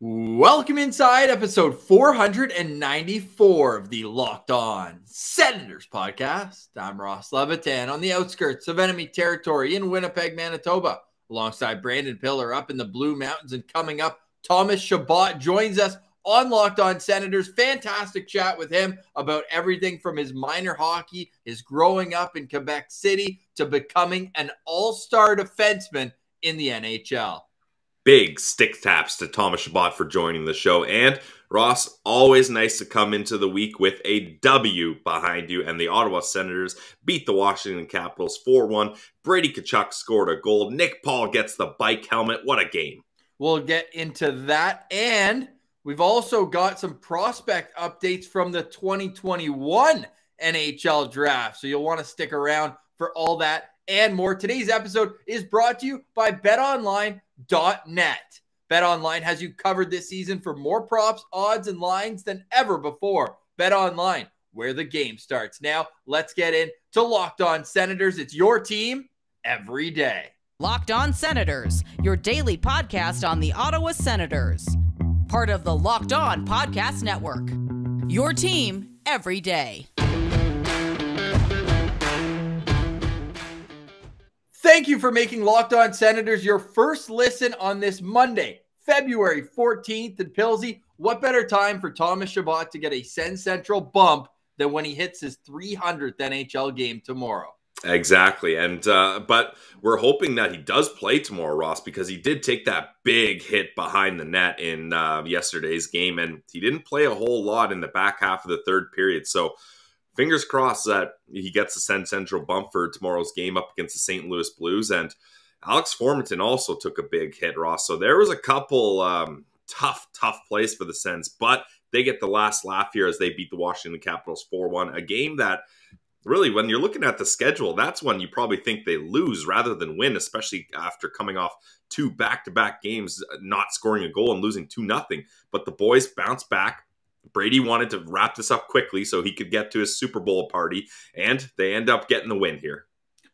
Welcome inside episode 494 of the Locked On Senators podcast. I'm Ross Levitan on the outskirts of enemy territory in Winnipeg, Manitoba, alongside Brandon Piller up in the Blue Mountains. And coming up, Thomas Chabot joins us on Locked On Senators. Fantastic chat with him about everything from his minor hockey, his growing up in Quebec City, to becoming an all star defenseman in the NHL big stick taps to Thomas Chabot for joining the show. And Ross, always nice to come into the week with a W behind you. And the Ottawa Senators beat the Washington Capitals 4 1. Brady Tkachuk scored a goal. Nick Paul gets the bike helmet. What a game. We'll get into that. And we've also got some prospect updates from the 2021 NHL draft. So you'll want to stick around for all that and more. Today's episode is brought to you by BetOnline BetOnline.net. BetOnline has you covered this season for more props, odds, and lines than ever before. BetOnline, where the game starts. Now, let's get into Locked On Senators. It's your team every day. Locked On Senators, your daily podcast on the Ottawa Senators. Part of the Locked On Podcast Network. Your team every day. Thank you for making Locked On Senators your first listen on this Monday, February 14th. And Pilsy, what better time for Thomas Chabot to get a Sen Central bump than when he hits his 300th NHL game tomorrow? Exactly. And, uh, but we're hoping that he does play tomorrow, Ross, because he did take that big hit behind the net in uh, yesterday's game. And he didn't play a whole lot in the back half of the third period. So, fingers crossed that he gets the Sen Central bump for tomorrow's game up against the St. Louis Blues. And Alex Formenton also took a big hit, Ross. So there was a couple um, tough, tough plays for the Sens, but they get the last laugh here as they beat the Washington Capitals 4 1. A game that really, when you're looking at the schedule, that's when you probably think they lose rather than win, especially after coming off two back to back games, not scoring a goal and losing 2 nothing. But the boys bounce back, Brady wanted to wrap this up quickly so he could get to his Super Bowl party, and they end up getting the win here.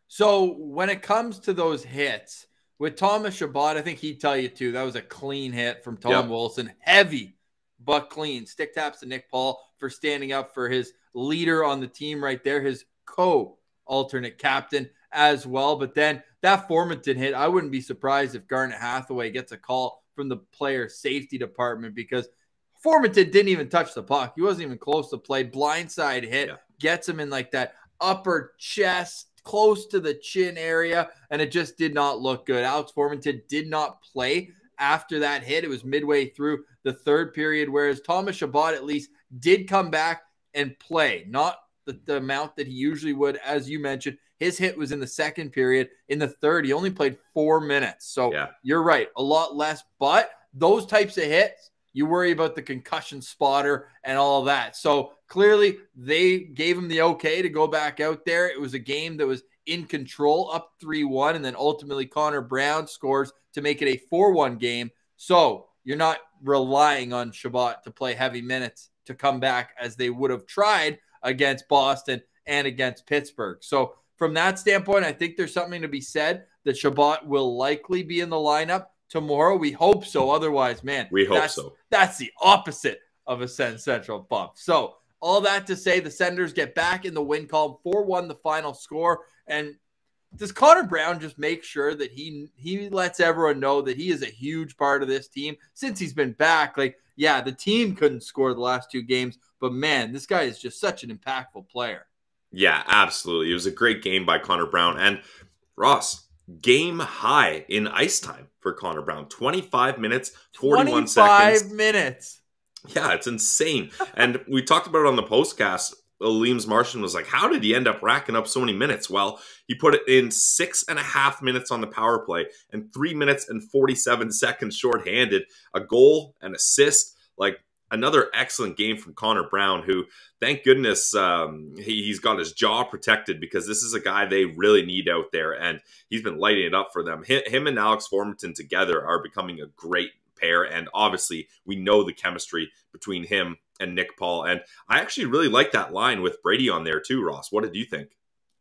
So when it comes to those hits with Thomas Chabot, I think he'd tell you too. That was a clean hit from Tom yep. Wilson, heavy but clean. Stick taps to Nick Paul for standing up for his leader on the team right there, his co alternate captain as well. But then that Formenton hit, I wouldn't be surprised if Garnet Hathaway gets a call from the player safety department because Formenton didn't even touch the puck. He wasn't even close to play. Blindside hit yeah. gets him in like that upper chest, close to the chin area, and it just did not look good. Alex Formenton did not play after that hit. It was midway through the third period, whereas Thomas Chabot at least did come back and play, not the, the amount that he usually would, as you mentioned. His hit was in the second period. In the third, he only played four minutes. So yeah. you're right, a lot less. But those types of hits, you worry about the concussion spotter and all that. So clearly, they gave him the okay to go back out there. It was a game that was in control, up 3 1. And then ultimately, Connor Brown scores to make it a 4 1 game. So you're not relying on Chabot to play heavy minutes to come back as they would have tried against Boston and against Pittsburgh. So, from that standpoint, I think there's something to be said that Chabot will likely be in the lineup tomorrow. We hope so. Otherwise, man, we hope that's, so. That's the opposite of a Sen Central bump. So, all that to say, the Senators get back in the win column, 4 1 the final score. And does Connor Brown just make sure that he he lets everyone know that he is a huge part of this team since he's been back? Like, yeah, the team couldn't score the last two games, but man, this guy is just such an impactful player. Yeah, absolutely. It was a great game by Connor Brown. And Ross, game high in ice time for Connor Brown. 25 minutes, 41 25 seconds. minutes. Yeah, it's insane. and we talked about it on the postcast. Elias Martian was like, How did he end up racking up so many minutes? Well, he put it in six and a half minutes on the power play and three minutes and 47 seconds shorthanded, a goal, an assist. Like, another excellent game from Connor Brown, who, thank goodness, um, he, has got his jaw protected because this is a guy they really need out there, and he's been lighting it up for them. Him and Alex Formenton together are becoming a great pair, and obviously we know the chemistry between him and Nick Paul. And I actually really like that line with Brady on there too, Ross. What did you think?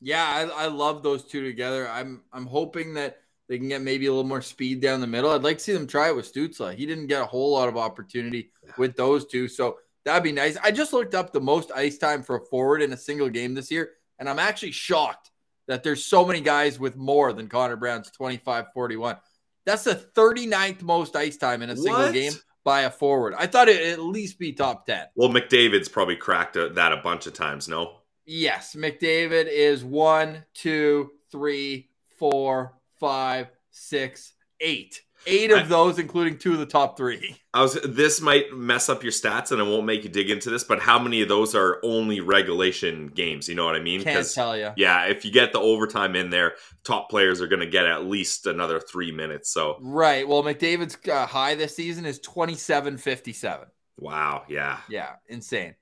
Yeah, I, I love those two together. I'm I'm hoping that they can get maybe a little more speed down the middle. I'd like to see them try it with Stutzle. He didn't get a whole lot of opportunity with those two. So that'd be nice. I just looked up the most ice time for a forward in a single game this year, and I'm actually shocked that there's so many guys with more than Connor Brown's 25 41. That's the 39th most ice time in a single what? game by a forward. I thought it'd at least be top 10. Well, McDavid's probably cracked a, that a bunch of times, no? Yes. McDavid is one, two, three, four, five, six, eight. Eight of I, those, including two of the top three. I was. This might mess up your stats, and I won't make you dig into this. But how many of those are only regulation games? You know what I mean? Can't tell you. Yeah, if you get the overtime in there, top players are going to get at least another three minutes. So right. Well, McDavid's uh, high this season is twenty seven fifty seven. Wow. Yeah. Yeah. Insane.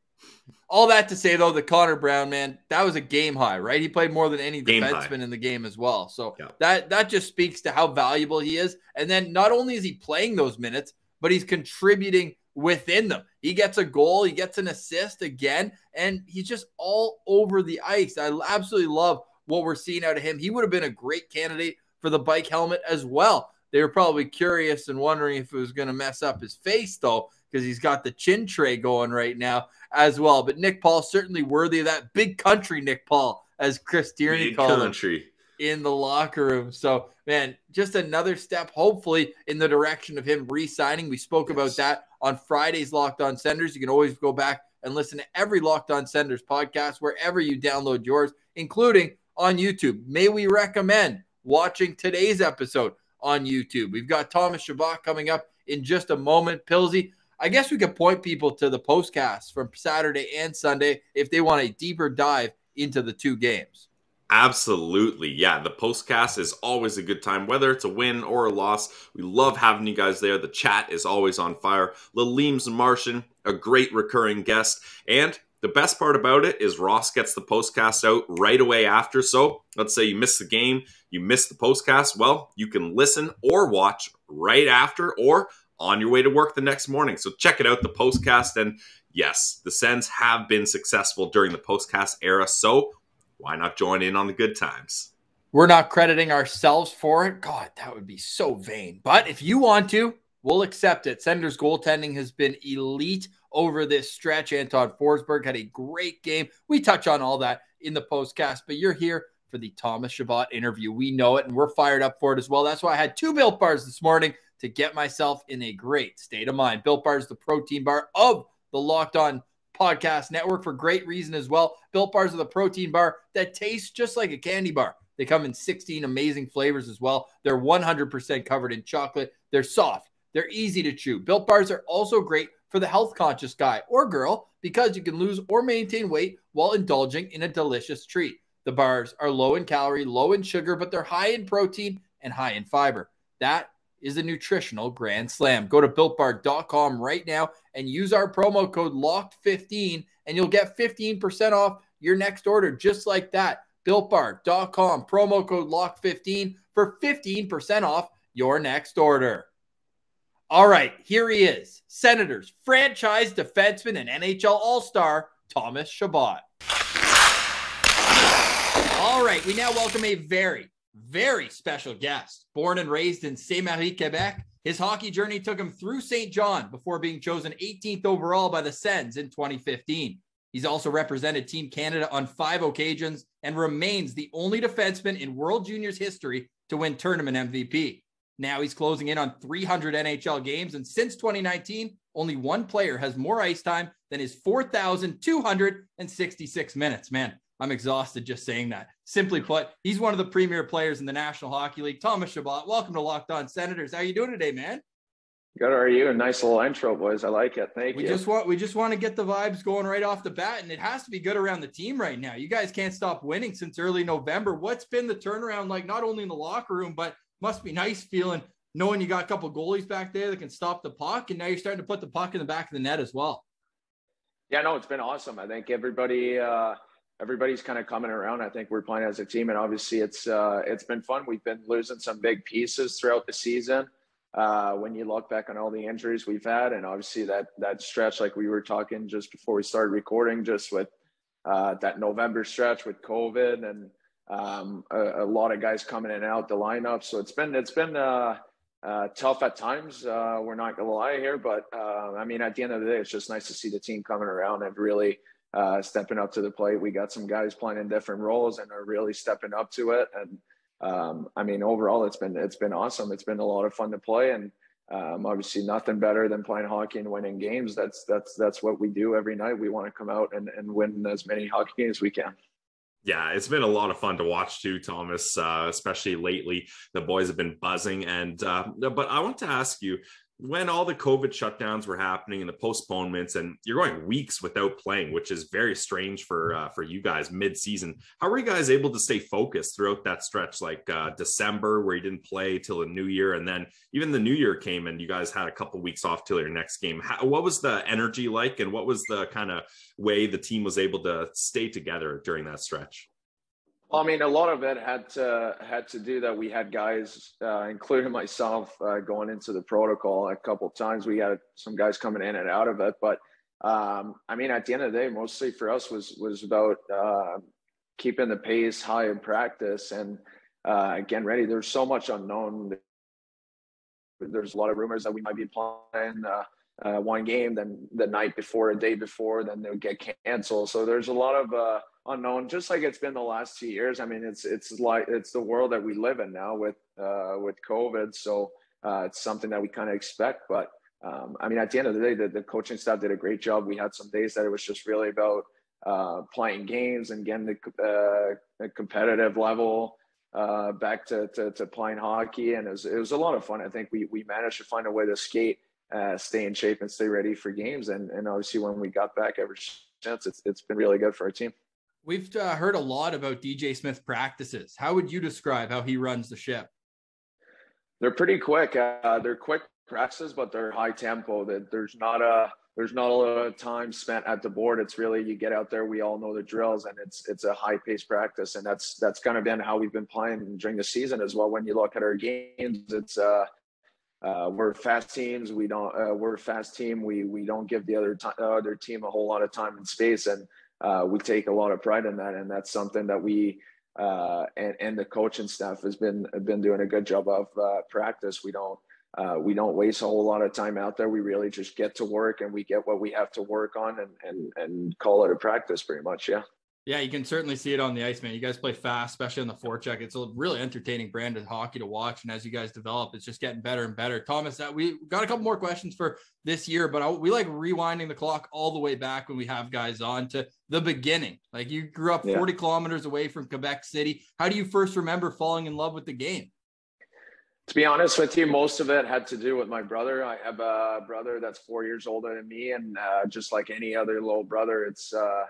All that to say, though, the Connor Brown man, that was a game high, right? He played more than any game defenseman high. in the game as well. So yeah. that that just speaks to how valuable he is. And then not only is he playing those minutes, but he's contributing within them. He gets a goal, he gets an assist again, and he's just all over the ice. I absolutely love what we're seeing out of him. He would have been a great candidate for the bike helmet as well. They were probably curious and wondering if it was going to mess up his face, though because he's got the chin tray going right now as well. But Nick Paul certainly worthy of that big country Nick Paul, as Chris Tierney called country. him in the locker room. So, man, just another step, hopefully, in the direction of him re-signing. We spoke yes. about that on Friday's Locked On Senators. You can always go back and listen to every Locked On Senators podcast wherever you download yours, including on YouTube. May we recommend watching today's episode on YouTube? We've got Thomas Chabot coming up in just a moment. Pilsy, I guess we could point people to the postcast from Saturday and Sunday if they want a deeper dive into the two games. Absolutely. Yeah, the postcast is always a good time, whether it's a win or a loss. We love having you guys there. The chat is always on fire. Laleem's Martian, a great recurring guest. And the best part about it is Ross gets the postcast out right away after. So let's say you miss the game, you miss the postcast. Well, you can listen or watch right after or on your way to work the next morning. So check it out, the postcast. And yes, the Sens have been successful during the postcast era. So why not join in on the good times? We're not crediting ourselves for it. God, that would be so vain. But if you want to, we'll accept it. Senders goaltending has been elite over this stretch. Anton Forsberg had a great game. We touch on all that in the postcast, but you're here for the Thomas Chabot interview. We know it, and we're fired up for it as well. That's why I had two built bars this morning to get myself in a great state of mind. Built Bar is the protein bar of the Locked On Podcast Network for great reason as well. Built Bars are the protein bar that tastes just like a candy bar. They come in 16 amazing flavors as well. They're 100% covered in chocolate. They're soft. They're easy to chew. Built Bars are also great for the health conscious guy or girl because you can lose or maintain weight while indulging in a delicious treat. The bars are low in calorie, low in sugar, but they're high in protein and high in fiber. That is a nutritional grand slam. Go to builtbar.com right now and use our promo code LOCKED15 and you'll get 15% off your next order just like that. builtbar.com promo code LOCKED15 for 15% off your next order. All right, here he is. Senators franchise defenseman and NHL All-Star Thomas Chabot. All right, we now welcome a very very special guest. Born and raised in Sainte-Marie, Quebec, his hockey journey took him through Saint John before being chosen 18th overall by the Sens in 2015. He's also represented Team Canada on five occasions and remains the only defenseman in World Juniors history to win tournament MVP. Now he's closing in on 300 NHL games, and since 2019, only one player has more ice time than his 4,266 minutes. Man, I'm exhausted just saying that. Simply put, he's one of the premier players in the National Hockey League. Thomas Chabot, welcome to Locked On Senators. How are you doing today, man? Good. How are you? A nice little intro, boys. I like it. Thank we you. We just want we just want to get the vibes going right off the bat, and it has to be good around the team right now. You guys can't stop winning since early November. What's been the turnaround like, not only in the locker room, but must be nice feeling knowing you got a couple goalies back there that can stop the puck, and now you're starting to put the puck in the back of the net as well. Yeah, no, it's been awesome. I think everybody. Uh, everybody's kind of coming around. I think we're playing as a team, and obviously it's uh, it's been fun. We've been losing some big pieces throughout the season. Uh, when you look back on all the injuries we've had, and obviously that that stretch, like we were talking just before we started recording, just with uh, that November stretch with COVID and um, a, a, lot of guys coming in and out the lineup. So it's been it's been uh, uh, tough at times. Uh, we're not gonna lie here, but uh, I mean, at the end of the day, it's just nice to see the team coming around and really uh, stepping up to the plate. We got some guys playing in different roles and are really stepping up to it. And um, I mean, overall, it's been it's been awesome. It's been a lot of fun to play, and um, obviously, nothing better than playing hockey and winning games. That's that's that's what we do every night. We want to come out and, and win as many hockey games as we can yeah, it's been a lot of fun to watch too, Thomas. Uh, especially lately, the boys have been buzzing. And uh, but I want to ask you, when all the COVID shutdowns were happening and the postponements, and you're going weeks without playing, which is very strange for uh, for you guys mid-season. How were you guys able to stay focused throughout that stretch, like uh, December, where you didn't play till the New Year, and then even the New Year came and you guys had a couple weeks off till your next game? How, what was the energy like, and what was the kind of way the team was able to stay together during that stretch? I mean, a lot of it had to had to do that. We had guys, uh, including myself, uh, going into the protocol a couple times. We had some guys coming in and out of it, but um, I mean, at the end of the day, mostly for us was was about uh, keeping the pace high in practice and uh, getting ready. There's so much unknown. There's a lot of rumors that we might be playing uh, uh, one game, then the night before, a day before, then they would get canceled. So there's a lot of unknown, just like it's been the last two years. I mean, it's it's like it's the world that we live in now with uh, with COVID. So uh, it's something that we kind of expect. But um, I mean, at the end of the day, the, the coaching staff did a great job. We had some days that it was just really about uh, playing games and getting the, uh, competitive level uh, back to, to, to playing hockey, and it was, it was a lot of fun. I think we we managed to find a way to skate uh, stay in shape and stay ready for games. And, and obviously, when we got back ever since, it's, it's been really good for our team. We've uh, heard a lot about DJ Smith practices. How would you describe how he runs the ship? They're pretty quick. Uh, they're quick practices, but they're high tempo. That there's not a there's not a lot of time spent at the board. It's really you get out there. We all know the drills, and it's it's a high pace practice, and that's that's kind of been how we've been playing during the season as well. When you look at our games, it's uh uh, we're fast teams. We don't. Uh, we're a fast team. We we don't give the other t- other team a whole lot of time and space, and uh, we take a lot of pride in that. And that's something that we uh, and and the coaching staff has been been doing a good job of uh, practice. We don't. Uh, we don't waste a whole lot of time out there. We really just get to work and we get what we have to work on and and and call it a practice pretty much. Yeah. Yeah, you can certainly see it on the ice, man. You guys play fast, especially on the forecheck. It's a really entertaining brand of hockey to watch. And as you guys develop, it's just getting better and better. Thomas, we got a couple more questions for this year, but we like rewinding the clock all the way back when we have guys on to the beginning. Like you grew up 40 yeah. kilometers away from Quebec City. How do you first remember falling in love with the game? To be honest with you, most of it had to do with my brother. I have a brother that's four years older than me, and uh, just like any other little brother, it's uh,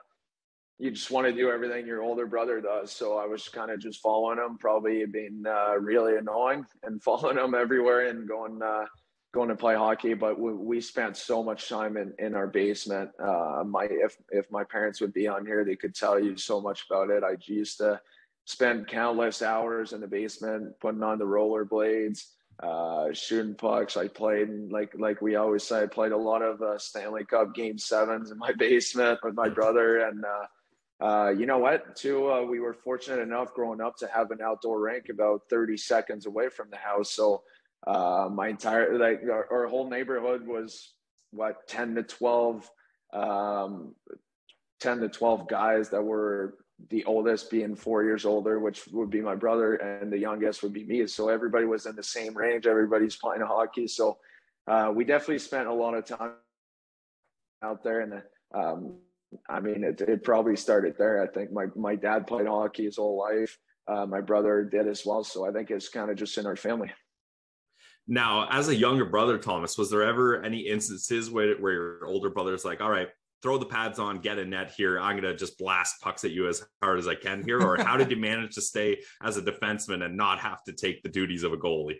you just want to do everything your older brother does. So I was kind of just following him, probably being uh, really annoying and following him everywhere and going uh, going to play hockey. But we, we, spent so much time in, in our basement. Uh, my if if my parents would be on here, they could tell you so much about it. I used to spend countless hours in the basement putting on the roller blades. Uh, shooting pucks. I played like like we always say. I played a lot of uh, Stanley Cup Game Sevens in my basement with my brother, and uh, uh, you know what? Too, uh, we were fortunate enough growing up to have an outdoor rink about 30 seconds away from the house. So uh, my entire like our, our, whole neighborhood was what 10 to 12, um, 10 to 12 guys that were the oldest being four years older, which would be my brother, and the youngest would be me. So everybody was in the same range. Everybody's playing hockey. So uh, we definitely spent a lot of time out there, and um, I mean, it, it probably started there. I think my, my dad played hockey his whole life. Uh, my brother did as well. So I think it's kind of just in our family. Now, as a younger brother, Thomas, was there ever any instances where, where your older brother's like, all right, throw the pads on, get a net here. I'm going to just blast pucks at you as hard as I can here? Or how did you manage to stay as a defenseman and not have to take the duties of a goalie?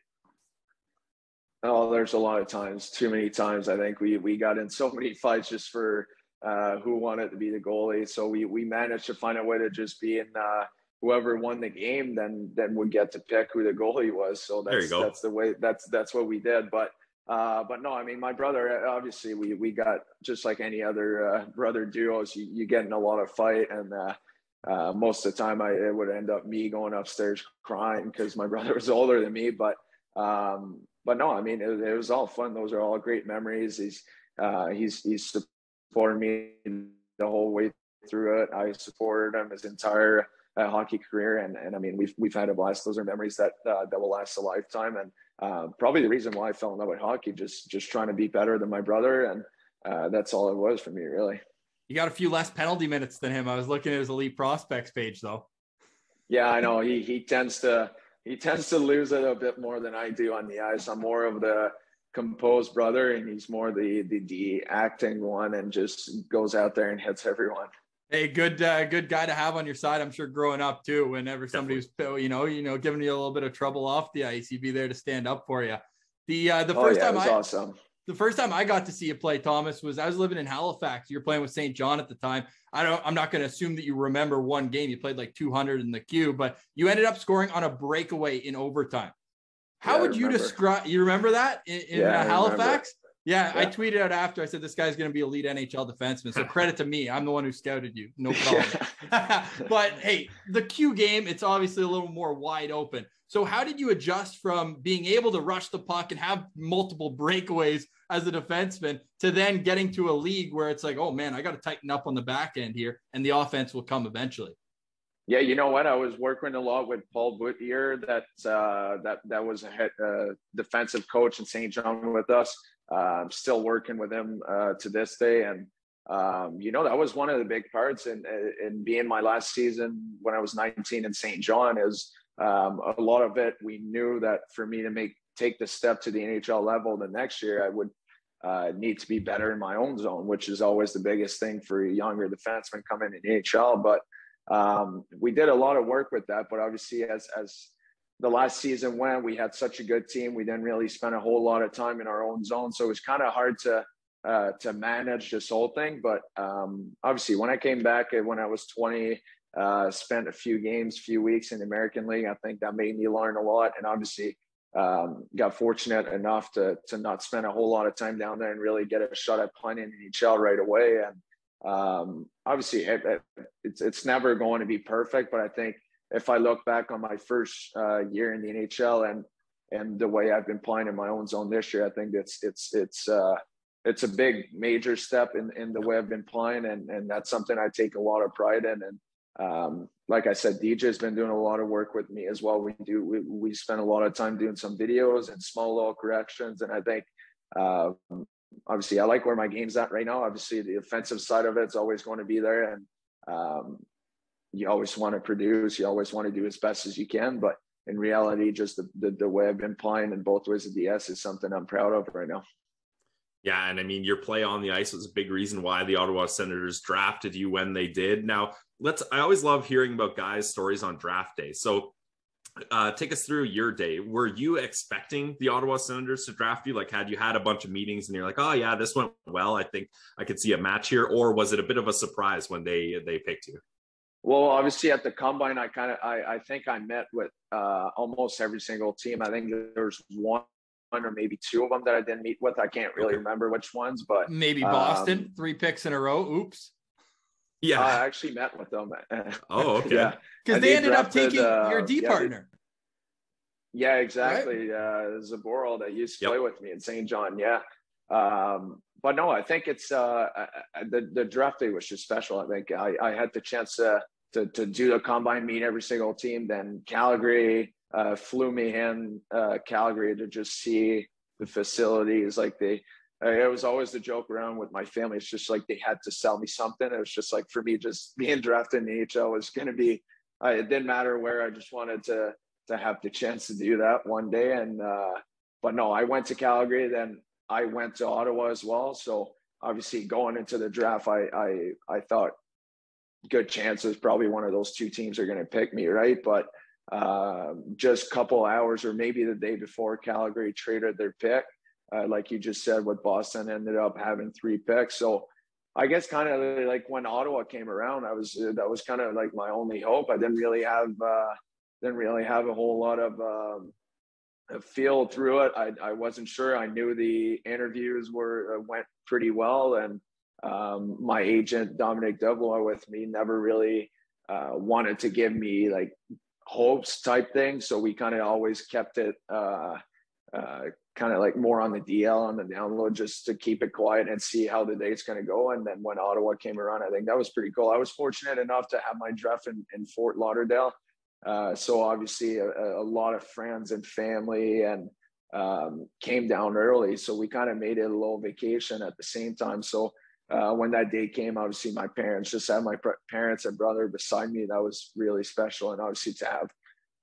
Oh, there's a lot of times, too many times. I think we we got in so many fights just for uh, who wanted to be the goalie. So we we managed to find a way to just be in uh, whoever won the game then then would get to pick who the goalie was. So that's that's the way that's that's what we did. But uh, but no, I mean my brother obviously we we got just like any other uh, brother duos. You, you get in a lot of fight and. Uh, uh, most of the time I it would end up me going upstairs crying because my brother was older than me. But um, but no, I mean it, it, was all fun. Those are all great memories. He's uh, he's he's supported me the whole way through it. I supported him his entire uh, hockey career, and and I mean we've we've had a blast. Those are memories that uh, that will last a lifetime, and uh, probably the reason why I fell in love with hockey. Just just trying to be better than my brother, and uh, that's all it was for me, really. You got a few less penalty minutes than him. I was looking at his elite prospects page though. Yeah, I know. He he tends to he tends to lose it a bit more than I do on the ice. I'm more of the composed brother, and he's more the the, the acting one, and just goes out there and hits everyone. Hey, good uh, good guy to have on your side. I'm sure growing up too. Whenever somebody was you know you know giving you a little bit of trouble off the ice, he'd be there to stand up for you. The uh, the oh, first oh, yeah, time I awesome the first time I got to see you play, Thomas, was I was living in Halifax. You're playing with Saint John at the time. I don't. I'm not going to assume that you remember one game. You played like 200 in the Q, but you ended up scoring on a breakaway in overtime. How yeah, would you describe? You remember that in, in yeah, uh, Halifax? Yeah, yeah, I tweeted out after. I said this guy's going to be a lead NHL defenseman. So credit to me. I'm the one who scouted you. No problem. but hey, the Q game, it's obviously a little more wide open. So how did you adjust from being able to rush the puck and have multiple breakaways as a defenseman to then getting to a league where it's like, oh man, I got to tighten up on the back end here, and the offense will come eventually. Yeah, you know what? I was working a lot with Paul Boutilier, that uh, that that was a head, uh, defensive coach in Saint John with us. Uh, I'm still working with him uh, to this day, and um, you know that was one of the big parts in in being my last season when I was 19 in Saint John. Is um, a lot of it we knew that for me to make take the step to the NHL level the next year, I would uh, need to be better in my own zone, which is always the biggest thing for a younger defenseman coming in the NHL. But um, we did a lot of work with that. But obviously, as as the last season went, we had such a good team. We didn't really spend a whole lot of time in our own zone, so it was kind of hard to uh, to manage this whole thing. But um, obviously, when I came back uh, when I was 20, uh, spent a few games, few weeks in the American League. I think that made me learn a lot, and obviously um, got fortunate enough to to not spend a whole lot of time down there and really get a shot at playing in the NHL right away. And um, obviously, it, it, it's it's never going to be perfect, but I think if I look back on my first uh, year in the NHL and and the way I've been playing in my own zone this year, I think it's it's it's uh, it's a big major step in in the way I've been playing, and and that's something I take a lot of pride in. And um, like I said, DJ has been doing a lot of work with me as well. We do we, we spend a lot of time doing some videos and small little corrections, and I think uh, obviously I like where my game's at right now. Obviously, the offensive side of it's always going to be there, and um, you always want to produce. You always want to do as best as you can, but in reality, just the, the, the way I've been playing in both ways of the S is something I'm proud of right now. Yeah, and I mean your play on the ice was a big reason why the Ottawa Senators drafted you when they did. Now, let's I always love hearing about guys' stories on draft day. So uh, take us through your day. Were you expecting the Ottawa Senators to draft you? Like, had you had a bunch of meetings and you're like, oh yeah, this went well. I think I could see a match here, or was it a bit of a surprise when they they picked you? Well, obviously at the combine, I kind of I, I think I met with uh, almost every single team. I think there's one or maybe two of them that I didn't meet with. I can't really okay. remember which ones, but maybe Boston, um, three picks in a row. Oops. Yeah, I actually met with them. Oh, okay. yeah, because they, they, ended drafted, up taking uh, your D yeah, partner. They, yeah, exactly. Right? Uh, Zboril that used to yep. play with me in Saint John. Yeah. Um, but no, I think it's uh, the the draft day was just special. I think I, I had the chance to, to to do the combine, meet every single team. Then Calgary, uh, flew me in uh, Calgary to just see the facilities. Like they, it was always the joke around with my family. It's just like they had to sell me something. It was just like for me, just being drafted in the HL was going to be. It didn't matter where. I just wanted to to have the chance to do that one day. And uh, but no, I went to Calgary. Then I went to Ottawa as well. So obviously going into the draft, I I I thought good chances probably one of those two teams are going to pick me, right? But uh, just a couple hours or maybe the day before Calgary traded their pick. Uh, like you just said, what Boston ended up having three picks. So I guess kind of like when Ottawa came around, I was uh, that was kind of like my only hope. I didn't really have uh, didn't really have a whole lot of um, feel through it. I, I wasn't sure. I knew the interviews were uh, went pretty well, and um, my agent Dominic Dubois with me never really uh, wanted to give me like hopes type thing. So we kind of always kept it uh, uh, kind of like more on the DL on the download just to keep it quiet and see how the day's going to go. And then when Ottawa came around, I think that was pretty cool. I was fortunate enough to have my draft in, in Fort Lauderdale. Uh, so obviously a, a, lot of friends and family and um, came down early. So we kind of made it a little vacation at the same time. So uh, when that day came, obviously my parents just had my parents and brother beside me. That was really special. And obviously to have,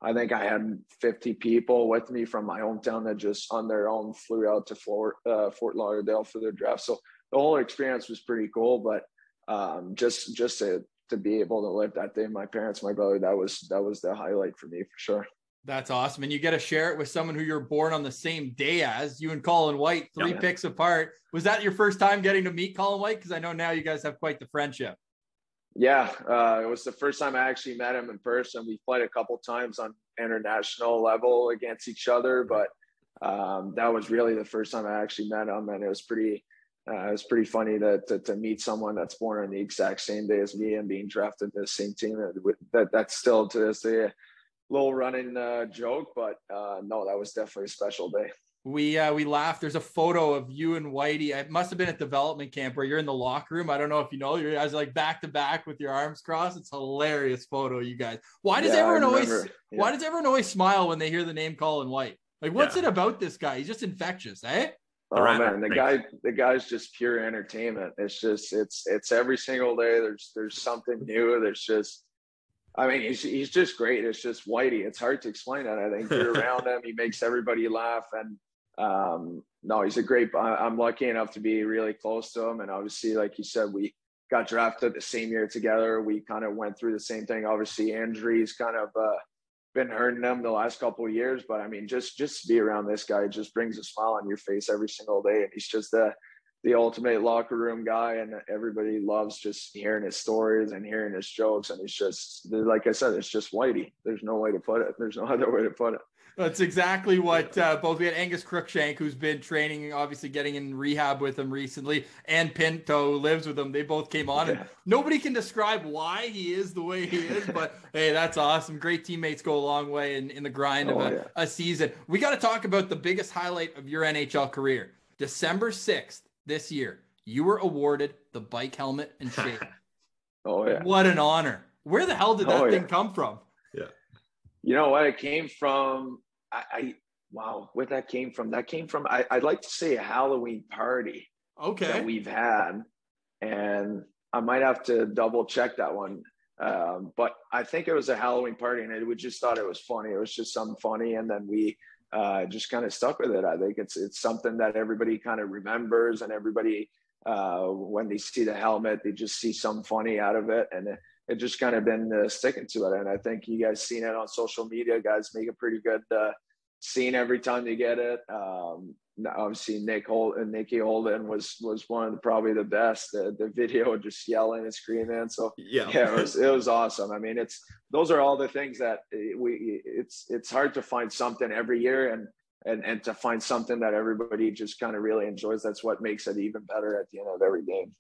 I think I had 50 people with me from my hometown that just on their own flew out to Fort, uh, Fort Lauderdale for their draft. So the whole experience was pretty cool, but um, just, just to, to be able to live that day, my parents, my brother, that was, that was the highlight for me for sure. That's awesome. And you get to share it with someone who you're born on the same day as you and Colin White, three yeah. picks apart. Was that your first time getting to meet Colin White? Because I know now you guys have quite the friendship. Yeah, uh, it was the first time I actually met him in person. We played a couple times on international level against each other, but um, that was really the first time I actually met him, and it was pretty. Uh, it was pretty funny to, to, to meet someone that's born on the exact same day as me and being drafted to the same team. That that's still to this day a little running uh, joke, but uh, no, that was definitely a special day. We uh, we laughed. There's a photo of you and Whitey. It must have been at development camp where you're in the locker room. I don't know if you know. You guys like back to back with your arms crossed. It's hilarious photo, you guys. Why does yeah, everyone always yeah. Why does everyone always smile when they hear the name Colin White? Like, what's yeah. it about this guy? He's just infectious, eh? Oh man, the guy, the guy's just pure entertainment. It's just, it's, it's every single day. There's, there's something new. There's just, I mean, he's, he's just great. It's just Whitey. It's hard to explain that. I think you're around him. He makes everybody laugh. And um, no, he's a great, I'm lucky enough to be really close to him. And obviously, like you said, we got drafted the same year together. We kind of went through the same thing. Obviously, injuries kind of uh, been hurting them the last couple of years. But I mean, just, just to be around this guy just brings a smile on your face every single day. And he's just a, the ultimate locker room guy and everybody loves just hearing his stories and hearing his jokes and it's just like i said it's just whitey there's no way to put it there's no other way to put it that's exactly what uh, both we had Angus Crookshank, who's been training, obviously getting in rehab with him recently, and Pinto, who lives with him. They both came on, and nobody can describe why he is the way he is. But hey, that's awesome. Great teammates go a long way in, in the grind oh, of a, yeah. a season. We got to talk about the biggest highlight of your NHL career December 6th, this year, you were awarded the bike helmet and shade. oh yeah. What an honor. Where the hell did that oh, thing yeah. come from? Yeah. You know what? It came from I, I wow, where that came from. That came from I, would like to say a Halloween party. Okay. That we've had. And I might have to double check that one. Um, but I think it was a Halloween party and it, we just thought it was funny. It was just something funny. And then we uh, just kind of stuck with it. I think it's it's something that everybody kind of remembers, and everybody uh, when they see the helmet, they just see some funny out of it, and it, it just kind of been uh, sticking to it. And I think you guys seen it on social media. Guys make a pretty good uh, scene every time you get it. Um, obviously Nick Holt and Nikki Holden was was one of the probably the best. The, the video just yelling and screaming. So yeah, yeah, it was it was awesome. I mean, it's those are all the things that we it's it's hard to find something every year and and and to find something that everybody just kind of really enjoys. That's what makes it even better at the end of every game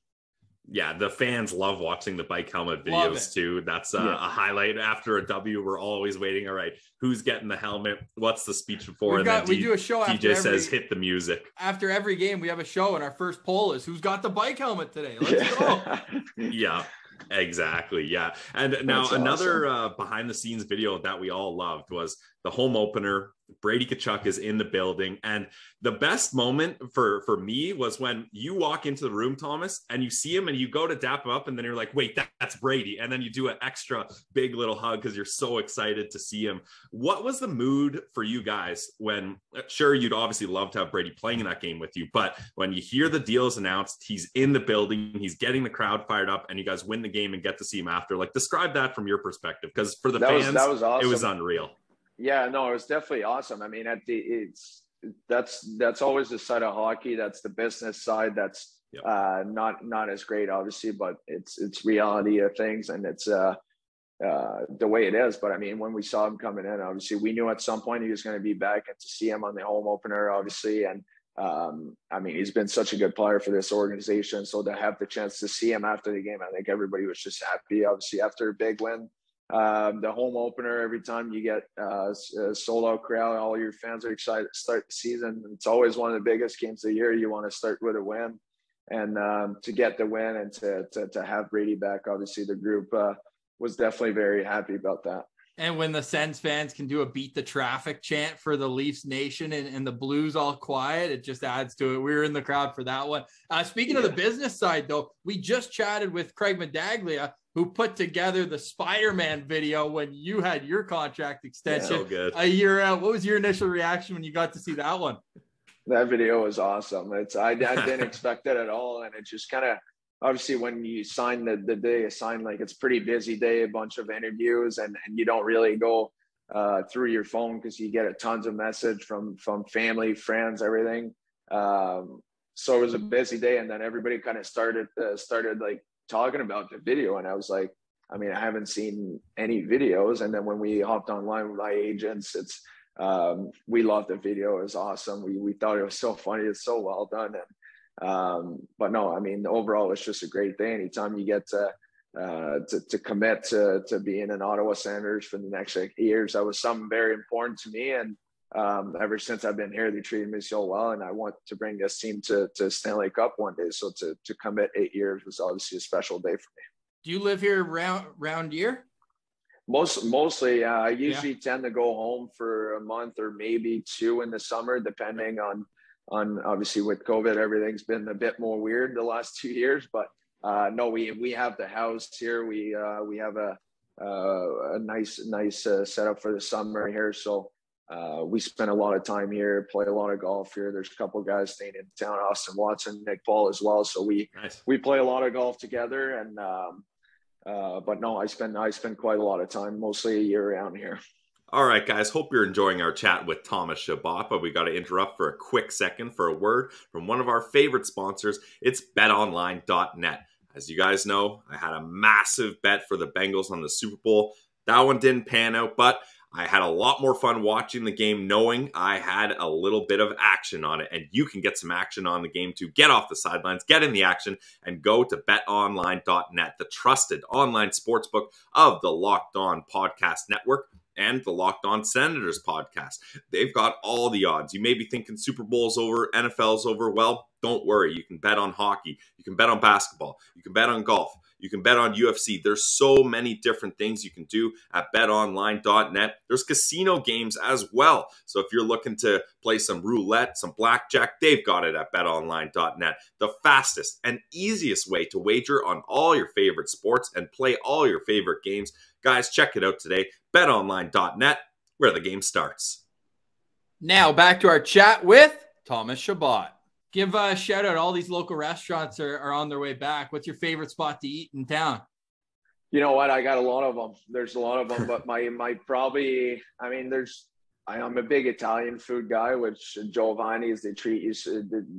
yeah, the fans love watching the bike helmet videos too. That's a, yeah. a, highlight after a W. We're always waiting. All right, who's getting the helmet? What's the speech before? and got, then we do a show. DJ every, says, "Hit the music." After every game, we have a show, and our first poll is, "Who's got the bike helmet today?" Let's yeah. go. yeah. Exactly. Yeah. And now That's another awesome. uh, behind the scenes video that we all loved was the home opener Brady Tkachuk is in the building. And the best moment for, for me was when you walk into the room, Thomas, and you see him and you go to dap him up, and then you're like, wait, that, that's Brady. And then you do an extra big little hug because you're so excited to see him. What was the mood for you guys when, sure, you'd obviously love to have Brady playing in that game with you, but when you hear the deal is announced, he's in the building, he's getting the crowd fired up, and you guys win the game and get to see him after, like, describe that from your perspective because for the that fans, was, that was awesome. it was unreal. Yeah, no, it was definitely awesome. I mean, at the it's that's that's always the side of hockey. That's the business side. That's yep. uh, not not as great, obviously, but it's it's reality of things, and it's uh, uh, the way it is. But I mean, when we saw him coming in, obviously, we knew at some point he was going to be back, and to see him on the home opener, obviously, and um, I mean, he's been such a good player for this organization. So to have the chance to see him after the game, I think everybody was just happy. Obviously, after a big win, um, the home opener, every time you get uh, a sold out crowd, all your fans are excited to start the season. It's always one of the biggest games of the year. You want to start with a win. And um, to get the win and to, to, to, have Brady back, obviously, the group uh, was definitely very happy about that. And when the Sens fans can do a beat the traffic chant for the Leafs Nation and, and the Blues all quiet, it just adds to it. We were in the crowd for that one. Uh, speaking yeah. of the business side, though, we just chatted with Craig Medaglia, who put together the Spider-Man video when you had your contract extension yeah, a year out. What was your initial reaction when you got to see that one? That video was awesome. It's I, I didn't expect it at all, and it just kind of obviously when you sign the, the day you sign like it's pretty busy day a bunch of interviews and, and you don't really go uh, through your phone because you get a tons of message from from family friends everything um, so it was a busy day and then everybody kind of started uh, started like talking about the video and i was like i mean i haven't seen any videos. And then when we hopped online with my agents it's um, we loved the video. It was awesome. We, we thought it was so funny. It's so well done. And um, but no, I mean, overall, it's just a great day. Anytime you get to, uh, to, to commit to, to being an Ottawa Senators for the next like, years, that was something very important to me. And um, ever since I've been here, they treated me so well, and I want to bring this team to, to Stanley Cup one day. So to, to commit eight years was obviously a special day for me. Do you live here round round year? Most mostly, uh, I usually yeah. tend to go home for a month or maybe two in the summer, depending on on obviously with COVID, everything's been a bit more weird the last two years. But uh, no, we we have the house here. We uh, we have a uh, a nice nice uh, setup for the summer here. So uh, we spend a lot of time here, play a lot of golf here. There's a couple guys staying in town, Austin Watson, Nick Paul as well. So we nice. we play a lot of golf together. And um, uh, but no, I spend I spend quite a lot of time, mostly a year round here. All right, guys, hope you're enjoying our chat with Thomas Chabot, but we got to interrupt for a quick second for a word from one of our favorite sponsors. It's betonline.net. As you guys know, I had a massive bet for the Bengals on the Super Bowl. That one didn't pan out, but I had a lot more fun watching the game knowing I had a little bit of action on it. And you can get some action on the game to get off the sidelines, get in the action, and go to betonline.net, the trusted online sportsbook of the Locked On Podcast Network and the Locked On Senators podcast. They've got all the odds. You may be thinking Super Bowl's over, NFL's over. Well, don't worry. You can bet on hockey. You can bet on basketball. You can bet on golf. You can bet on UFC. There's so many different things you can do at betonline.net. There's casino games as well. So if you're looking to play some roulette, some blackjack, they've got it at betonline.net. The fastest and easiest way to wager on all your favorite sports and play all your favorite games. Guys, check it out today. BetOnline.net, where the game starts. Now back to our chat with Thomas Chabot. Give a shout out. All these local restaurants are, are on their way back. What's your favorite spot to eat in town? You know what? I got a lot of them. There's a lot of them, but my my probably. I mean, there's. I, am a big Italian food guy, which Giovanni's. They treat you.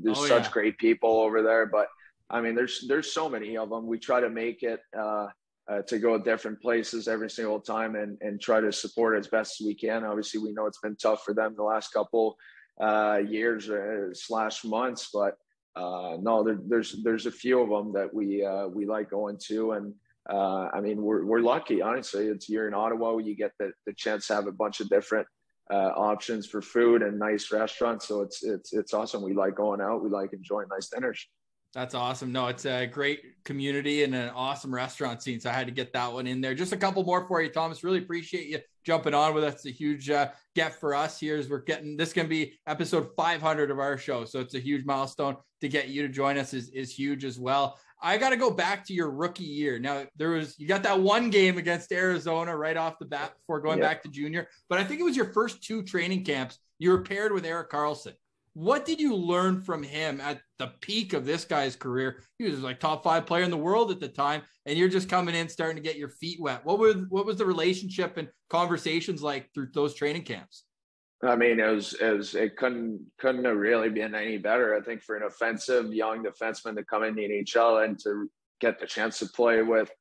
There's oh, such yeah. great people over there, but I mean, there's there's so many of them. We try to make it. Uh, uh, to go to different places every single time and, and try to support as best as we can. Obviously, we know it's been tough for them the last couple uh, years uh, slash months, but uh, no, there, there's there's a few of them that we uh, we like going to, and uh, I mean we're we're lucky. Honestly, it's you're in Ottawa, you get the, the chance to have a bunch of different options for food and nice restaurants. So it's it's it's awesome. We like going out. We like enjoying nice dinners. That's awesome. No, it's a great community and an awesome restaurant scene. So I had to get that one in there. Just a couple more for you, Thomas. Really appreciate you jumping on with us. It's a huge uh, get for us here as we're getting this going to be episode 500 of our show. So it's a huge milestone to get you to join us is, is huge as well. I got to go back to your rookie year. Now there was you got that one game against Arizona right off the bat before going yeah. back to junior, but I think it was your first two training camps. You were paired with Erik Karlsson. What did you learn from him at the peak of this guy's career? He was like top five player in the world at the time, and you're just coming in, starting to get your feet wet. What were what was the relationship and conversations like through those training camps? I mean, it was, it was it couldn't couldn't have really been any better. I think for an offensive young defenseman to come in the NHL and to get the chance to play with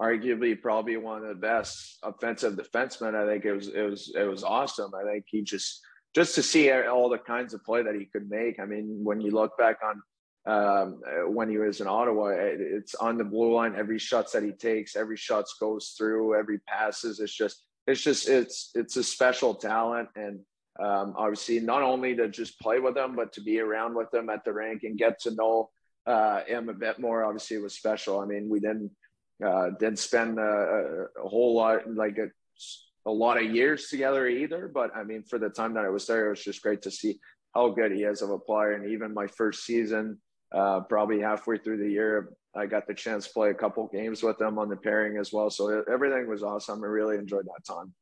arguably probably one of the best offensive defensemen. I think it was it was it was awesome. I think he just just to see all the kinds of play that he could make. I mean, when you look back on um, when he was in Ottawa, it's on the blue line. Every shots that he takes, every shots goes through, every passes. It's just, it's just, it's, it's a special talent. And um, obviously, not only to just play with him, but to be around with him at the rank and get to know uh, him a bit more. Obviously, it was special. I mean, we didn't uh, didn't spend a, a whole lot, like a, a lot of years together either. But I mean, for the time that I was there, it was just great to see how good he is of a player. And even my first season, uh, probably halfway through the year, I got the chance to play a couple games with him on the pairing as well. So everything was awesome. I really enjoyed that time.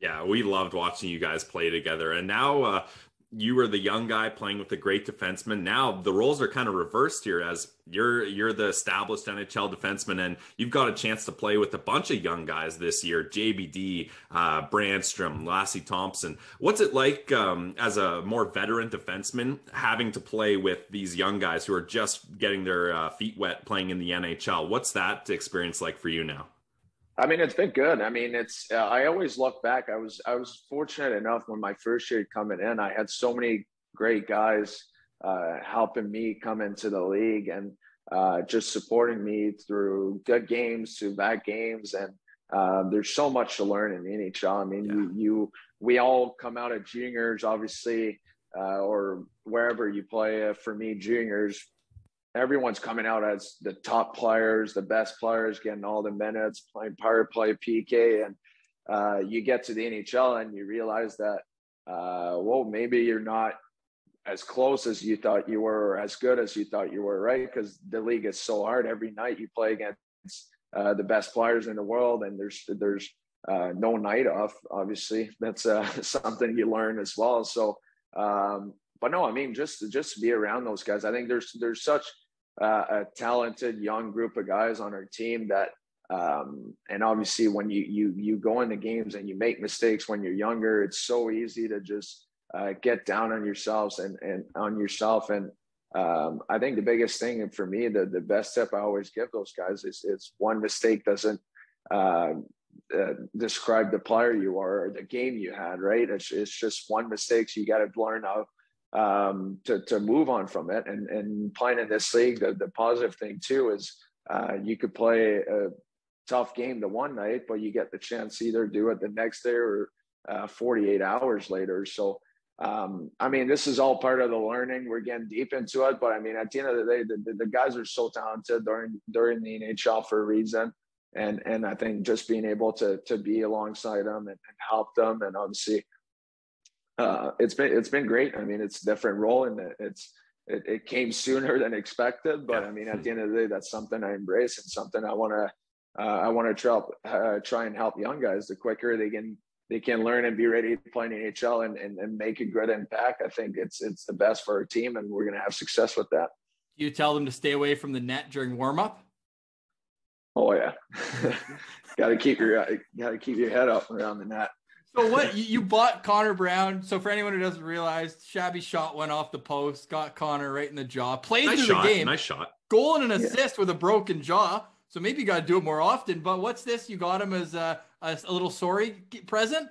Yeah, we loved watching you guys play together. And now uh, you were the young guy playing with the great defenseman. Now the roles are kind of reversed here as you're you're the established NHL defenseman and you've got a chance to play with a bunch of young guys this year. JBD, uh, Brännström, Lassi Thomson. What's it like um, as a more veteran defenseman having to play with these young guys who are just getting their uh, feet wet playing in the NHL? What's that experience like for you now? I mean, it's been good. I mean, it's. Uh, I always look back. I was I was fortunate enough when my first year coming in. I had so many great guys uh, helping me come into the league and uh, just supporting me through good games to bad games. And um, there's so much to learn in the NHL. I mean, yeah. you you we all come out of juniors, obviously, uh, or wherever you play. Uh, for me, juniors everyone's coming out as the top players, the best players, getting all the minutes, playing power play, PK, and uh, you get to the NHL and you realize that, uh, well, maybe you're not as close as you thought you were, or as good as you thought you were, right? Because the league is so hard. Every night you play against uh, the best players in the world, and there's there's uh, no night off. Obviously, that's uh, something you learn as well. So. Um, but no, I mean, just just to be around those guys, I think there's there's such uh, a talented young group of guys on our team that um, and obviously when you you you go into games and you make mistakes when you're younger it's so easy to just uh, get down on yourselves and and on yourself. And um, I think the biggest thing for me the the best tip I always give those guys is it's one mistake doesn't uh, uh, describe the player you are or the game you had right? It's, it's just one mistake so you got to learn how um, to, to move on from it. And, and playing in this league, the, the positive thing too is uh, you could play a tough game the one night, but you get the chance either do it the next day or uh, 48 hours later. So, um, I mean, this is all part of the learning. We're getting deep into it, but I mean, at the end of the day, the, the, the guys are so talented during during the NHL for a reason. And and I think just being able to to be alongside them and, and help them, and obviously uh, it's been it's been great. I mean, it's a different role and it's it, it came sooner than expected. But yeah. I mean, at the end of the day, that's something I embrace and something I want to uh, I want to try uh, try and help young guys. The quicker they can they can learn and be ready to play in the NHL and, and, and make a good impact, I think it's it's the best for our team, and we're going to have success with that. You tell them to stay away from the net during warm up. Oh yeah, got to keep your got to keep your head up around the net. So what you, bought Connor Brown? So for anyone who doesn't realize, shabby shot went off the post, got Connor right in the jaw. Played nice through shot, the game, nice shot, goal and an assist yeah. with a broken jaw. So maybe you got to do it more often. But what's this? You got him as a, a, a little sorry present?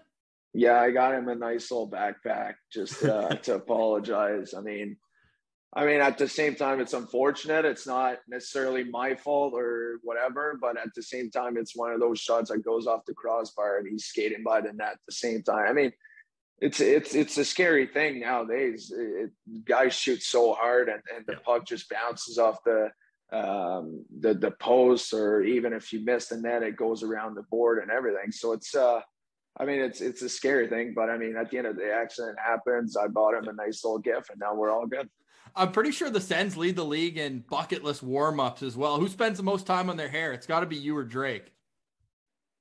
Yeah, I got him a nice little backpack just uh, to apologize. I mean, I mean, at the same time, it's unfortunate. It's not necessarily my fault or whatever, but at the same time, it's one of those shots that goes off the crossbar and he's skating by the net at the same time. I mean, it's it's it's a scary thing nowadays. It, guys shoot so hard, and, and the yeah. puck just bounces off the um, the the post, or even if you miss the net, it goes around the board and everything. So it's uh, I mean, it's it's a scary thing, but I mean, at the end of the accident happens. I bought him a nice little gift, and now we're all good. I'm pretty sure the Sens lead the league in bucketless warm ups as well. Who spends the most time on their hair? It's got to be you or Drake.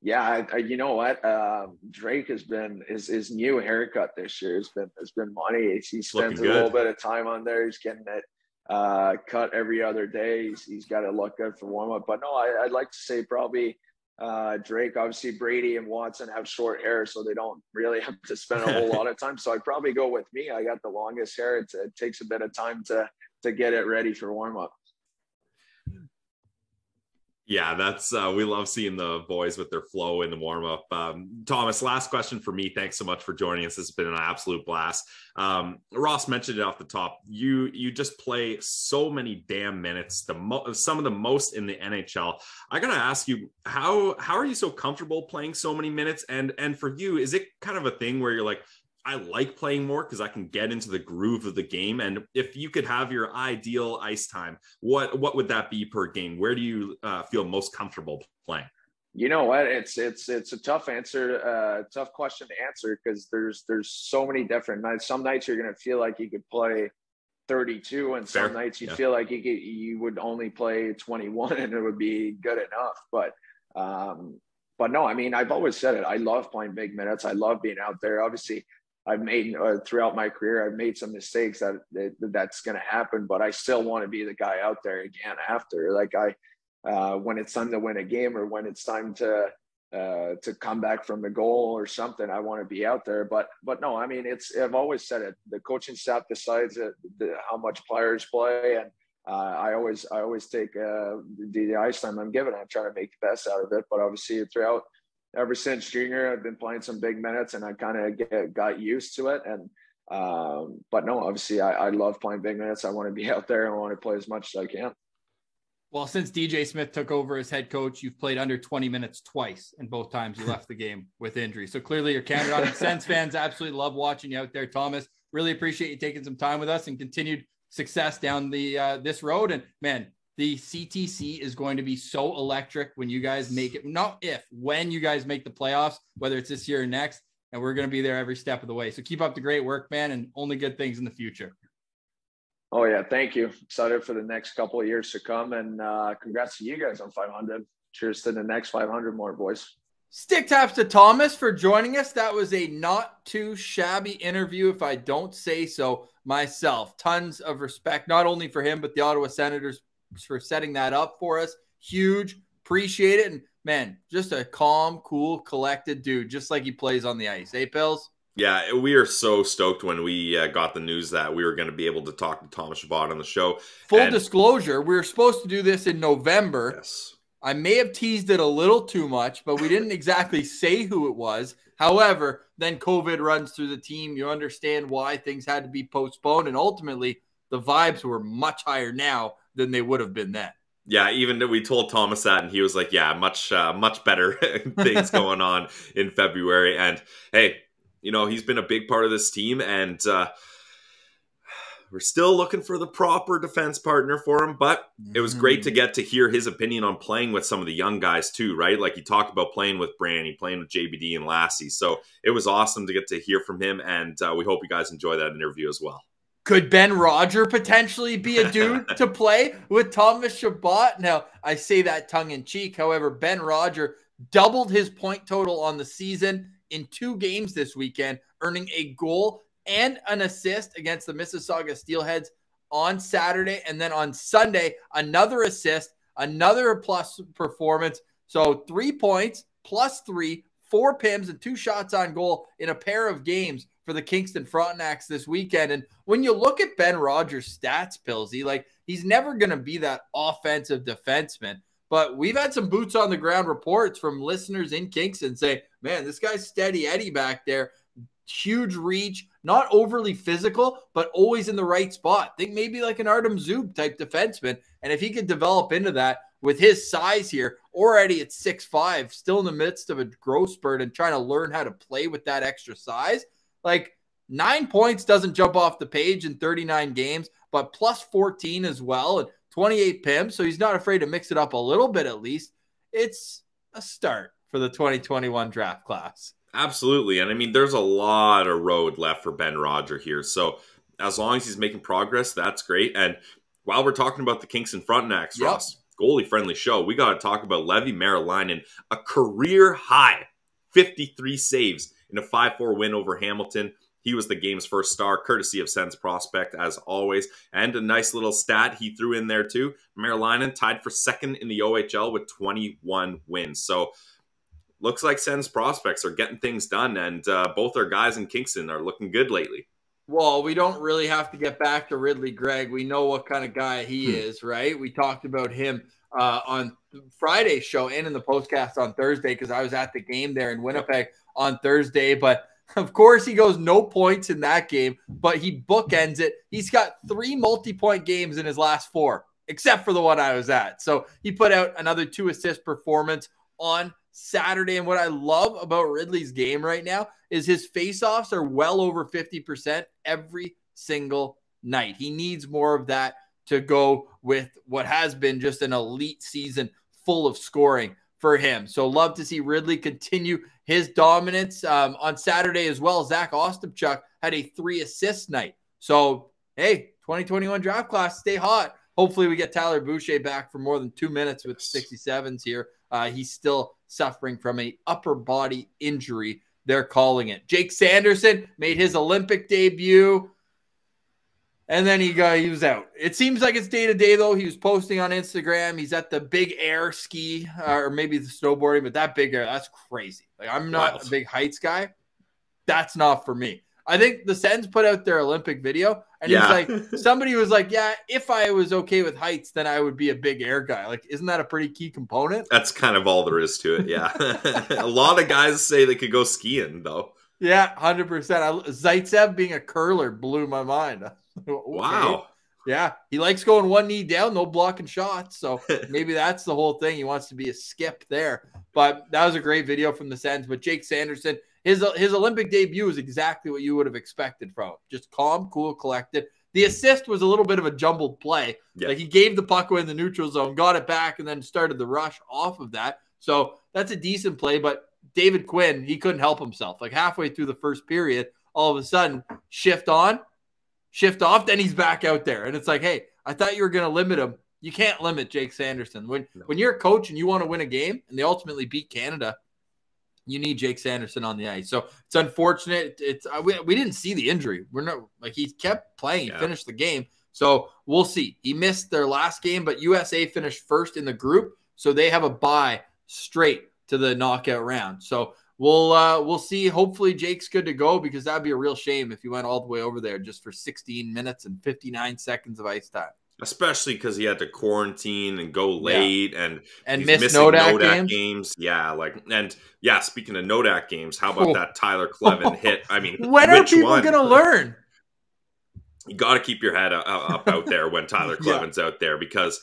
Yeah, I, I, you know what? Um, Drake has been his his new haircut this year has been has been money. He spends a little bit of time on there. He's getting it uh, cut every other day. He's, he's got to look good for warm up. But no, I, I'd like to say probably uh, Drake, obviously Brady and Watson have short hair, so they don't really have to spend a whole lot of time. So I'd probably go with me. I got the longest hair. It's, it takes a bit of time to to get it ready for warm up. Yeah, that's uh, we love seeing the boys with their flow in the warm up. Um, Thomas, last question for me. Thanks so much for joining us. This has been an absolute blast. Um, Ross mentioned it off the top. You you just play so many damn minutes, the mo- some of the most in the NHL. I gotta ask you how how are you so comfortable playing so many minutes? And and for you, is it kind of a thing where you're like, I like playing more because I can get into the groove of the game. And if you could have your ideal ice time, what what would that be per game? Where do you uh, feel most comfortable playing? You know what? It's it's it's a tough answer, uh, tough question to answer because there's there's so many different nights. Some nights you're gonna feel like you could play 32, and some nights you yeah. feel like you could, you would only play 21, and it would be good enough. But um, but no, I mean, I've always said it. I love playing big minutes. I love being out there. Obviously, I've made uh, throughout my career, I've made some mistakes that, that that's going to happen, but I still want to be the guy out there again after. Like I, uh, when it's time to win a game or when it's time to uh, to come back from the goal or something, I want to be out there. But but no, I mean it's I've always said it. The coaching staff decides it, the, how much players play, and uh, I always I always take uh, the, the ice time I'm given. I try to make the best out of it. But obviously throughout ever since junior, I've been playing some big minutes and I kind of got used to it. And, um, but no, obviously I, I love playing big minutes. I want to be out there. And I want to play as much as I can. Well, since DJ Smith took over as head coach, you've played under 20 minutes twice, and both times you left the game with injury. So clearly, you're counted on. Sens fans absolutely love watching you out there, Thomas. Really appreciate you taking some time with us and continued success down the uh, this road. And man, the CTC is going to be so electric when you guys make it. Not if, when you guys make the playoffs, whether it's this year or next. And we're going to be there every step of the way. So keep up the great work, man, and only good things in the future. Oh yeah, thank you. Excited for the next couple of years to come, and uh, congrats to you guys on 500. Cheers to the next 500 more, boys. Stick taps to Thomas for joining us. That was a not too shabby interview, if I don't say so myself. Tons of respect, not only for him, but the Ottawa Senators for setting that up for us. Huge. Appreciate it. And man, just a calm, cool, collected dude, just like he plays on the ice. Hey, Pills? Yeah, we are so stoked when we uh, got the news that we were going to be able to talk to Thomas Chabot on the show. Full and disclosure, we were supposed to do this in November. Yes. I may have teased it a little too much, but we didn't exactly say who it was. However, then COVID runs through the team. You understand why things had to be postponed. And ultimately, the vibes were much higher now than they would have been then. Yeah, even we told Thomas that, and he was like, "Yeah, much uh, much better things going on in February." And hey, you know he's been a big part of this team, and uh, we're still looking for the proper defense partner for him. But it was great to mm-hmm. get to hear his opinion on playing with some of the young guys too, right? Like he talked about playing with Brandy, playing with JBD and Lassi. So it was awesome to get to hear from him, and uh, we hope you guys enjoy that interview as well. Could Ben Roger potentially be a dude to play with Thomas Chabot? Now, I say that tongue in cheek. However, Ben Roger doubled his point total on the season in two games this weekend, earning a goal and an assist against the Mississauga Steelheads on Saturday. And then on Sunday, another assist, another plus performance. So three points, plus three, four PIMs, and two shots on goal in a pair of games for the Kingston Frontenacs this weekend. And when you look at Ben Rogers' stats, Pillsy, like he's never going to be that offensive defenseman. But we've had some boots on the ground reports from listeners in Kingston say, man, this guy's steady Eddie back there. Huge reach, not overly physical, but always in the right spot. Think maybe like an Artem Zub type defenseman. And if he could develop into that with his size here, already at six five, still in the midst of a growth spurt and trying to learn how to play with that extra size, like nine points doesn't jump off the page in 39 games, but plus 14 as well and 28 PIMs. So he's not afraid to mix it up a little bit at least. It's a start for the 2021 draft class. Absolutely. And I mean, there's a lot of road left for Ben Roger here. So as long as he's making progress, that's great. And while we're talking about the Kingston Frontenacs, yep. Ross, goalie friendly show, we got to talk about Levy Leevi Merilainen, a career high 53 saves in a 5 4 win over Hamilton. He was the game's first star, courtesy of Sens Prospect, as always. And a nice little stat he threw in there, too. Merilainen tied for second in the OHL with 21 wins. So, looks like Sens Prospects are getting things done, and uh, both our guys in Kingston are looking good lately. Well, we don't really have to get back to Ridly Greig. We know what kind of guy he hmm. is, right? We talked about him uh, on Friday's show and in the postcast on Thursday because I was at the game there in Winnipeg on Thursday. But of course, he goes no points in that game, but he bookends it. He's got three multi point games in his last four, except for the one I was at. So he put out another two assist performance on Saturday. And what I love about Ridly's game right now is his faceoffs are well over 50% every single night. He needs more of that to go with what has been just an elite season full of scoring for him. So love to see Ridly continue his dominance um, on Saturday as well. Zack Ostapchuk had a three assist night. So hey, 2021 draft class, stay hot. Hopefully we get Tyler Boucher back for more than two minutes with 67s here. Uh, he's still suffering from a upper body injury. They're calling it. Jake Sanderson made his Olympic debut and then he got he was out. It seems like it's day to day though. He was posting on Instagram. He's at the big air ski uh, or maybe the snowboarding, but that big air that's crazy. Like I'm not Wild. a big heights guy. That's not for me. I think the Sens put out their Olympic video, and yeah. he's like, somebody was like, "Yeah, if I was okay with heights, then I would be a big air guy." Like, isn't that a pretty key component? That's kind of all there is to it. Yeah, a lot of guys say they could go skiing though. Yeah, hundred percent. Zaitsev being a curler blew my mind. okay. Wow. Yeah, he likes going one knee down, no blocking shots. So maybe that's the whole thing. He wants to be a skip there. But that was a great video from the Sens. But Jake Sanderson, his his Olympic debut is exactly what you would have expected from him. Just calm, cool, collected. The assist was a little bit of a jumbled play. Yeah. Like he gave the puck away in the neutral zone, got it back, and then started the rush off of that. So that's a decent play. But David Quinn, he couldn't help himself. Like halfway through the first period, all of a sudden, shift on, shift off, then he's back out there. And it's like, hey, I thought you were going to limit him. You can't limit Jake Sanderson. When no. when you're a coach and you want to win a game and they ultimately beat Canada, you need Jake Sanderson on the ice. So it's unfortunate. It's uh, we, we didn't see the injury. We're not like he kept playing. He yeah. finished the game. So we'll see. He missed their last game, but USA finished first in the group, so they have a bye straight to the knockout round. So we'll uh, we'll see. Hopefully, Jake's good to go because that'd be a real shame if he went all the way over there just for 16 minutes and 59 seconds of ice time. Especially because he had to quarantine and go late yeah. and and miss Nodak, Nodak games. games. Yeah, like and yeah. Speaking of Nodak games, how about oh. that Tyler Kleven hit? I mean, when are people one? gonna learn? You got to keep your head up, up out there when Tyler Kleven's yeah. out there because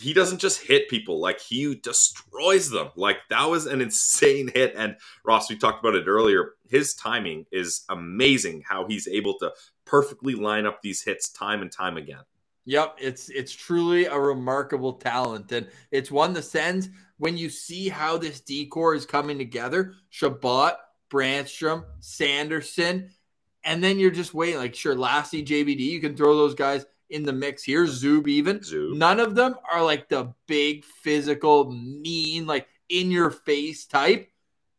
he doesn't just hit people like he destroys them. Like that was an insane hit and ross we talked about it earlier his timing is amazing how he's able to perfectly line up these hits time and time again. Yep it's it's truly a remarkable talent and it's one that Sens when you see how this D corps is coming together Chabot brannstrom sanderson and then you're just waiting like sure Lassi jbd you can throw those guys in the mix here. Zub even. Zub. None of them are like the big physical, mean, like in your face type.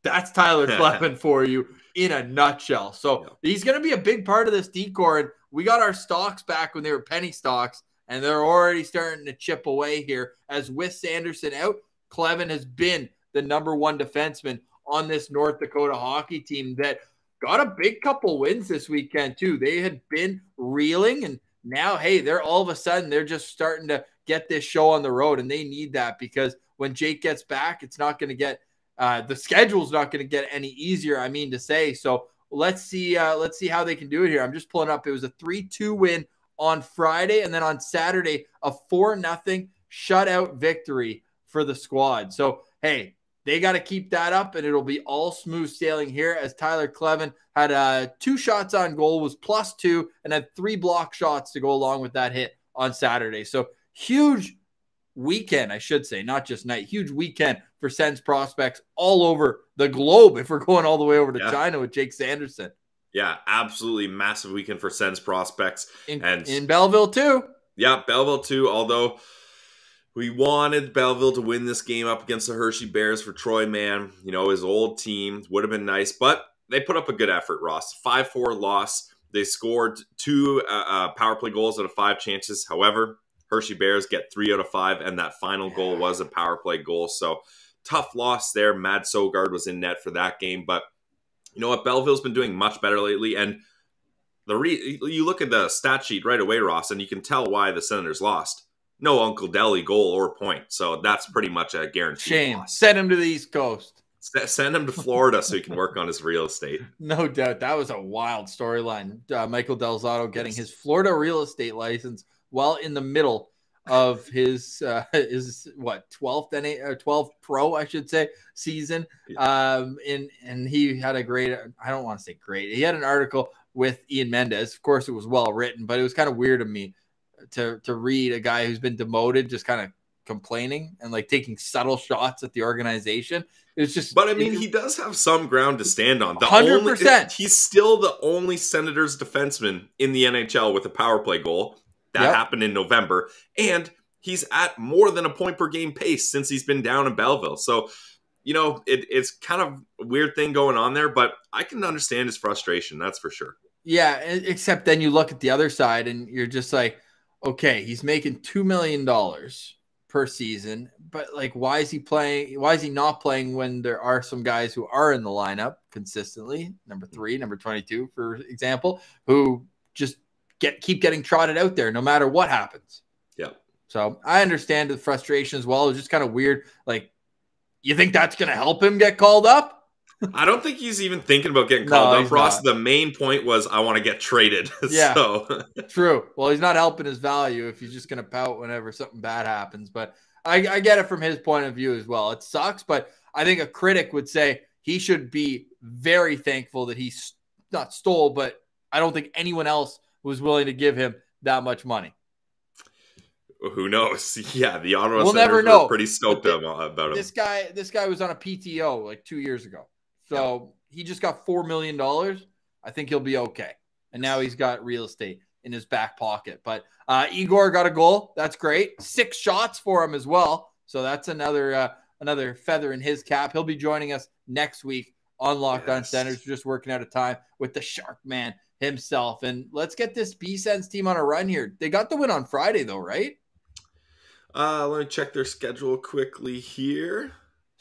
That's Tyler Kleven for you in a nutshell. So yeah. he's going to be a big part of this D corps. And we got our stocks back when they were penny stocks, and they're already starting to chip away here. As with Sanderson out, Kleven has been the number one defenseman on this North Dakota hockey team that got a big couple wins this weekend, too. They had been reeling and now, hey, they're all of a sudden they're just starting to get this show on the road, and they need that because when Jake gets back, it's not going to get uh, the schedule's not going to get any easier. I mean to say. So let's see, uh, let's see how they can do it here. I'm just pulling up. It was a three-two win on Friday, and then on Saturday, a four nothing shutout victory for the squad. So hey, they got to keep that up, and it'll be all smooth sailing here as Tyler Kleven had uh, two shots on goal, was plus two, and had three block shots to go along with that hit on Saturday. So huge weekend, I should say, not just night, huge weekend for Sens prospects all over the globe. If we're going all the way over to yeah. China with Jake Sanderson. Yeah, absolutely massive weekend for Sens prospects. In, and in Belleville, too. Yeah, Belleville, too. Although we wanted Belleville to win this game up against the Hershey Bears for Troy Mann. You know, his old team would have been nice, but they put up a good effort, Ross. 5 4 loss. They scored two uh, uh, power play goals out of five chances. However, Hershey Bears get three out of five, and that final goal was a power play goal. So tough loss there. Mads Sogaard was in net for that game, but you know what? Belleville's been doing much better lately, and the re- you look at the stat sheet right away, Ross, and you can tell why the Senators lost. No Uncle Deli goal or point, so that's pretty much a guarantee. Shame. Loss. Send him to the East Coast. Send him to Florida so he can work on his real estate. No doubt. That was a wild storyline. Uh, Michael Del Zotto getting his Florida real estate license while in the middle of his uh, his what 12th NA or 12th pro I should say season um and and he had a great I don't want to say great he had an article with Ian Mendes of course it was well written but it was kind of weird of me to to read a guy who's been demoted just kind of complaining and like taking subtle shots at the organization it's just but I mean he does have some ground to stand on the 100% only, he's still the only Senators defenseman in the NHL with a power play goal that yep. happened in November. And he's at more than a point per game pace since he's been down in Belleville. So, you know, it, it's kind of a weird thing going on there, but I can understand his frustration. That's for sure. Yeah. Except then you look at the other side and you're just like, okay, he's making $2 million per season, but like, why is he playing? Why is he not playing when there are some guys who are in the lineup consistently? Number three, number 22, for example, who just get keep getting trotted out there no matter what happens. Yeah. So I understand the frustration as well. It's just kind of weird. Like, you think that's going to help him get called up? I don't think he's even thinking about getting called no, up, Ross. Not. The main point was I want to get traded. Yeah. so. True. Well, he's not helping his value if he's just going to pout whenever something bad happens. But I, I get it from his point of view as well. It sucks, but I think a critic would say he should be very thankful that he's not stole, but I don't think anyone else was willing to give him that much money. Who knows? Yeah, the Ottawa we'll never know. pretty stoked about him. This guy, this guy was on a PTO like two years ago, so yeah. he just got four million dollars. I think he'll be okay. And now he's got real estate in his back pocket. But uh, Igor got a goal. That's great. Six shots for him as well. So that's another uh, another feather in his cap. He'll be joining us next week on Locked On yes. Senators. Just working out of time with the Shark Man himself. And let's get this B-Sens team on a run here. They got the win on Friday, though, right? Uh, let me check their schedule quickly here.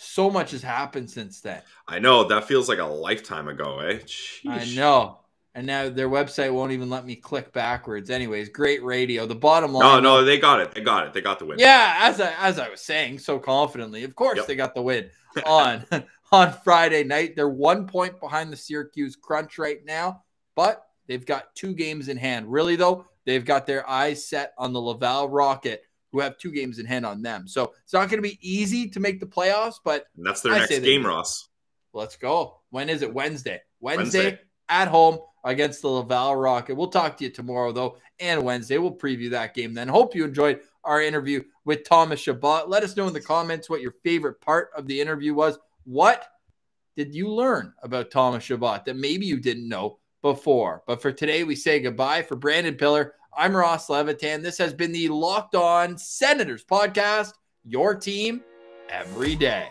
So much has happened since then. I know that feels like a lifetime ago, eh? Sheesh. I know. And now their website won't even let me click backwards. Anyways, great radio. The bottom line. No, no, they got it. They got it. They got the win. Yeah, as I, as I was saying so confidently, of course yep. they got the win on on Friday night. They're one point behind the Syracuse Crunch right now, but they've got two games in hand. Really though, they've got their eyes set on the Laval Rocket, who have two games in hand on them. So it's not going to be easy to make the playoffs, but and that's their I next game, Ross. Let's go. When is it? Wednesday. Wednesday, Wednesday. at home against the Laval Rocket. We'll talk to you tomorrow, though, and Wednesday. We'll preview that game then. Hope you enjoyed our interview with Thomas Chabot. Let us know in the comments what your favorite part of the interview was. What did you learn about Thomas Chabot that maybe you didn't know before? But for today, we say goodbye. For Brandon Piller, I'm Ross Levitan. This has been the Locked On Senators podcast, your team every day.